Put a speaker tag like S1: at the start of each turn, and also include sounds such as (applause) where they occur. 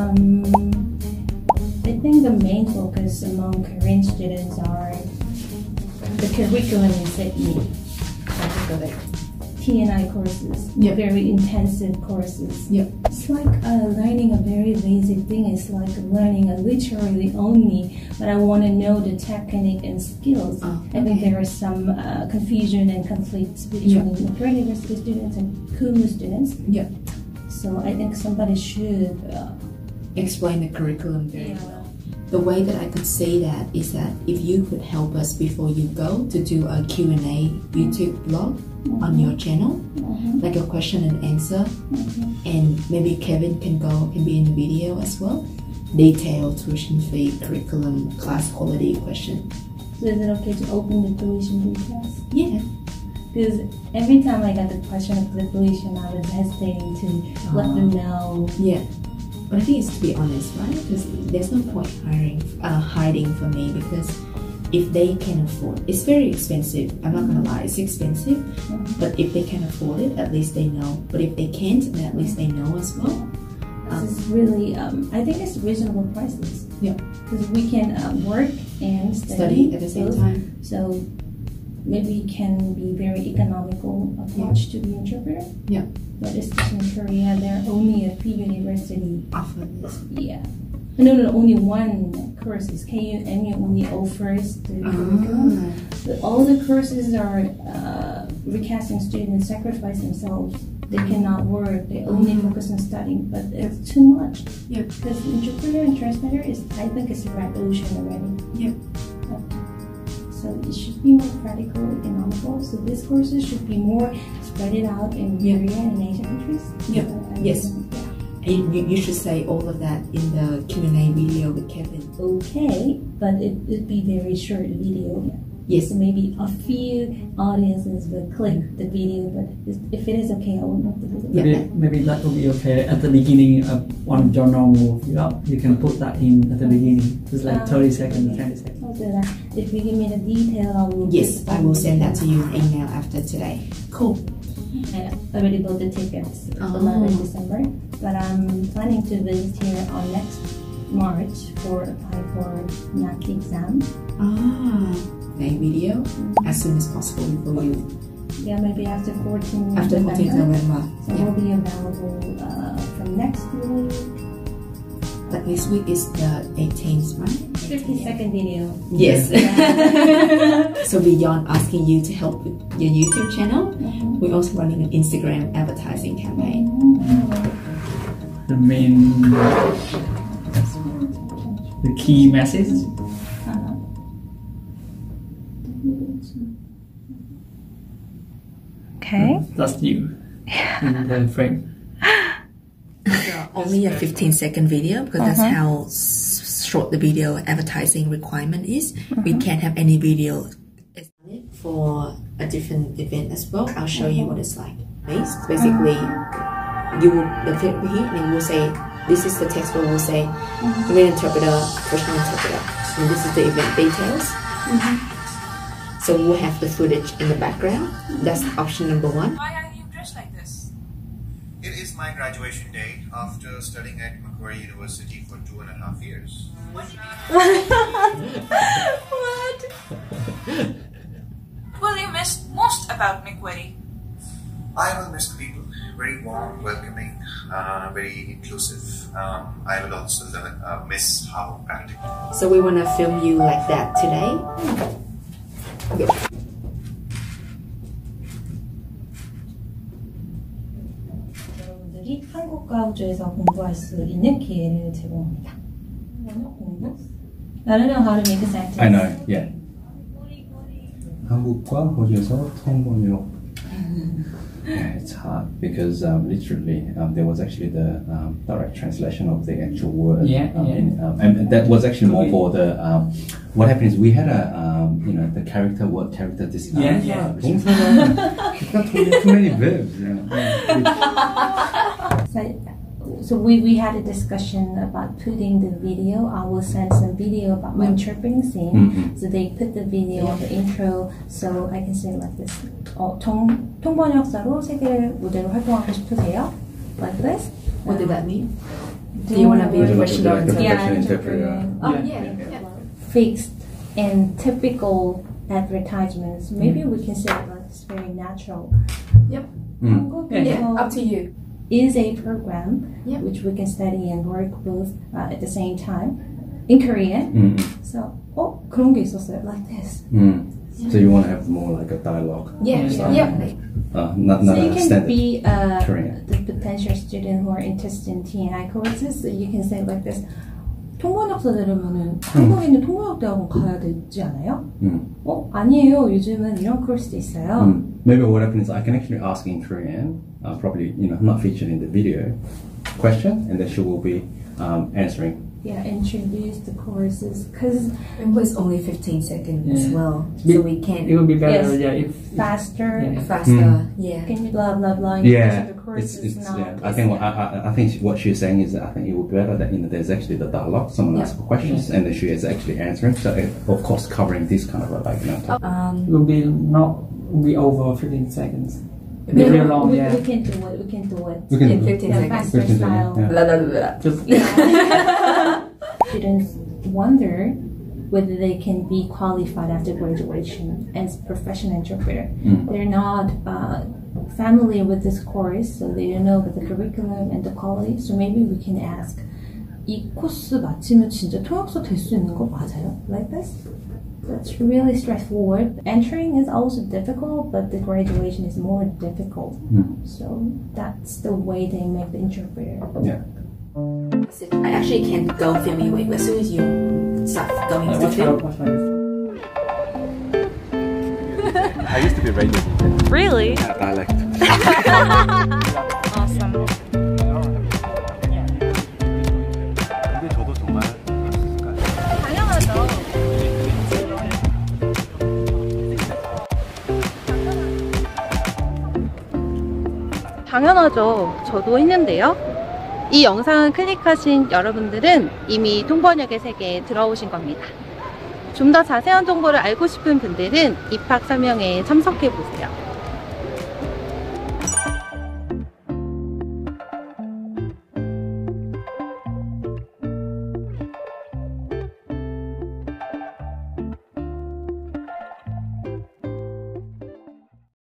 S1: Um, I think the main focus among Korean students are the curriculum in Sydney, particularly T&I courses,
S2: Yep.
S1: very intensive courses.
S2: Yep.
S1: It's like uh, learning a very basic thing. It's like learning a literally only, but I want to know the technique and skills.
S2: Oh,
S1: I think there is some uh, confusion and conflicts between the Korean university students and Kumu students.
S2: Yeah.
S1: So I think somebody should. Uh,
S2: Explain the curriculum very
S1: yeah.
S2: well. The way that I could say that is that if you could help us before you go to do a Q&A YouTube blog on your channel,
S1: Mhm,
S2: like a question and answer,
S1: mhm.
S2: and maybe Kevin can go and be in the video as well. Detailed tuition fee, curriculum, class quality question.
S1: So is it okay to open the tuition details?
S2: Yeah.
S1: Because every time I got the question of the tuition, I was hesitating to let them know.
S2: Yeah. But I think it's to be honest, right? Because there's no point hiring, uh, hiding for me because if they can afford, it's very expensive. I'm not gonna lie, it's expensive.
S1: Mhm.
S2: But if they can afford it, at least they know. But if they can't, then at least they know as well.
S1: This is really, um, I think it's reasonable prices.
S2: Yeah.
S1: Because we can um, work and study,
S2: Study at the same
S1: both.
S2: time.
S1: So maybe it can be very economical approach to the interpreter.
S2: Yeah.
S1: But especially in Korea, there are only a few university.
S2: Offer this.
S1: Yeah. No, no, only one course is KU only offers the curriculum.
S2: Ah.
S1: But all the courses are uh, recasting students sacrifice themselves. They cannot work. They only focus on studying, but it's too much.
S2: Yeah.
S1: Because interpreter and translator is, I think, it's a red ocean already.
S2: Yeah.
S1: So it should be more practical, economical. So these courses should be more spread it out in
S2: Yeah.
S1: Korea and Asian countries.
S2: Yeah.
S1: So uh,
S2: Yes.
S1: think, yeah.
S2: And you, you should say all of that in the Q&A video with Kevin.
S1: Okay, but it would be very short video.
S2: Yes.
S1: So maybe a few audiences will click the video, but if it is okay, I will make the video.
S2: Yeah.
S3: Maybe, maybe that will be okay at the beginning of one of your normal vlog. You can put that in at the beginning. Just like uh, 30 seconds, 20 seconds.
S1: I'll that. If you give me the detail, I will.
S2: Yes, I will send that to you in email after today. Cool.
S1: I already bought the tickets for
S2: Oh.
S1: 11 December, but I'm planning to visit here on next March for apply for NAATI exam.
S2: Ah, a video as soon as possible before you
S1: Yeah, maybe after 14
S2: after 14th
S1: November.
S2: November.
S1: So
S2: Yeah.
S1: will be available uh, from next week.
S2: But this week is the 18th, right?
S1: 50 second video.
S2: Yes.
S1: Yeah. (laughs)
S2: so beyond asking you to help with your YouTube channel,
S1: Mhm.
S2: we're also running an Instagram advertising campaign.
S3: The main, the key message.
S1: Uh-huh. Okay.
S3: That's you (laughs) in the frame.
S2: Only a 15 second video because that's mm-hmm. how short the video advertising requirement is. We mm-hmm. can't have any video for a different event as well. I'll show you what it's like. Bas- Basically, mm-hmm. you will, the flip here and it will say, this is the text where we'll say, Korean interpreter, professional interpreter. And this is the event details. So we'll have the footage in the background. That's option number one.
S4: Why are you dressed like this?
S5: It is my graduation day after studying at Macquarie University for two and a half years.
S4: What (laughs) will (laughs) you miss most about Macquarie?
S5: I will miss the people, very warm, welcoming, uh, very inclusive. Um, I will also learn, uh, miss how practical.
S2: So we want to film you like that today.
S1: 여 학생들이 한국과 호주에서 공부할 수 있는 기회를 제공합니다. I don't know.
S6: I know. Yeah. 한국과 호주에서 통번역. it's hard because um, literally um, there was actually the um, direct translation of the actual word.
S3: Yeah,
S6: um,
S3: yeah.
S6: And, um, and, that was actually more for the um, what happened is we had a you know the character word character this
S3: yeah yeah. (laughs) (laughs)
S6: too many verbs. Yeah. (laughs)
S1: So, so we, we had a discussion about putting the video. I will send some video about my interpreting scene.
S6: Mhm.
S1: So they put the video on the intro, so I can say like this. 어, 통, 통번역사로 세계 무대로 활동하고 싶으세요? Like this.
S2: What did that mean? Do you want to be
S6: Would
S2: a
S6: you like to be
S2: professional
S6: like a
S2: interpreter?
S1: Yeah,
S6: professional
S1: interpreter.
S6: interpreter?
S2: Oh,
S3: Yeah.
S2: yeah, yeah.
S1: fixed and typical advertisements. Maybe we can say like it's very natural.
S2: Yep.
S6: Mm.
S1: 한국에서
S2: Yeah, up to you.
S1: is a program
S2: yep.
S1: which we can study and work both uh, at the same time in Korean.
S6: Mm.
S1: So, oh, 그런 게 있었어요, like this.
S6: Mm. So you want to have more like a dialogue.
S2: Yeah,
S3: yeah.
S2: yeah.
S6: Uh, not, not
S1: so
S6: you
S1: can be uh, the potential student who are interested in T&I courses. So you can say like this. 통번역사 들으면은 한국에 있는 통번역대학원 가야 되지 않아요?
S6: Mm.
S1: 어 아니에요. 요즘은 이런 코र्스도 있어요.
S6: Mm. Maybe what happens is I can actually ask in Korean, uh, probably you know not featured in the video, question, and then she will be um, answering.
S1: Yeah, introduce the courses because
S2: It was only 15 seconds as
S3: Yeah.
S2: well,
S3: Be-
S2: so we can
S3: It would be better,
S1: Yes.
S3: yeah, if
S1: faster.
S3: Yeah.
S2: faster. Yeah.
S1: Can you blah blah blah?
S6: Yeah, it's,
S1: is
S6: it's
S1: not.
S6: yeah. I think what, I, I, I think what she's saying is that I think it would be better that you know there's actually the dialogue. Someone
S2: Yeah.
S6: asks for questions and then she is actually answering. So it, of course covering this kind of a, like you know. topic.
S2: Um,
S3: it will be not be over 15 seconds. It'll be real long,
S1: we,
S3: yeah.
S1: we can do it. We can do it.
S6: We can
S2: in
S6: do it.
S2: 15
S1: Yeah,
S2: seconds.
S1: faster
S6: 15 seconds,
S1: style.
S6: yeah.
S2: Blah, blah, blah, blah.
S3: Just (laughs)
S1: Students wonder whether they can be qualified after graduation as professional interpreter.
S6: Mm.
S1: They're not uh, familiar with this course, so they don't know about the curriculum and the quality. So maybe we can ask. 이 코스 마치면 진짜 통역사 될 수 있는 거 맞아요? Like this? That's really straightforward. Entering is also difficult, but the graduation is more difficult.
S6: Mm.
S1: So that's the way they make the interpreter.
S6: Yeah.
S2: I actually can't go film you as soon as you start going
S3: uh,
S2: to
S3: watch
S2: film.
S3: out, watch out.
S7: I used to be radio.
S8: Really?
S7: Yeah, dialect.
S8: Awesome. 당연하죠. 저도 했는데요. 이 영상을 클릭하신 여러분들은 이미 통번역의 세계에 들어오신 겁니다. 좀 더 자세한 정보를 알고 싶은 분들은 입학 설명회에 참석해 보세요.